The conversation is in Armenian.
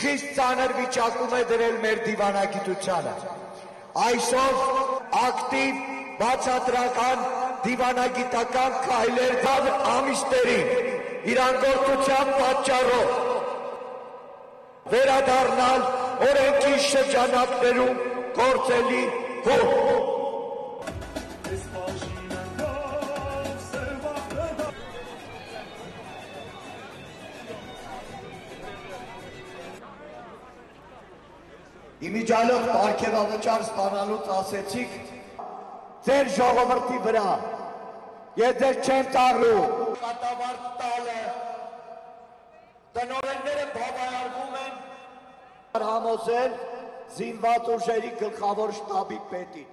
խիստ ծանր վիճակում է դրել մեր դիվանագիտությանը։ Այսօր ակտիվ բացատրական դիվանագիտական քայլեր կան ամիսներին իրանգործության պատճառով վերադառնալ օրենքի շրջանակներում գործելի հող Իմիջալով պարգևավճար ստանալուց ասեցիք ձեր ժողովրդի վրա եւ ձեր չեմ տառու կատավարտ տալը տնօրենները բավարարվում են համոզել զինված ուժերի գլխավոր շտաբի պետին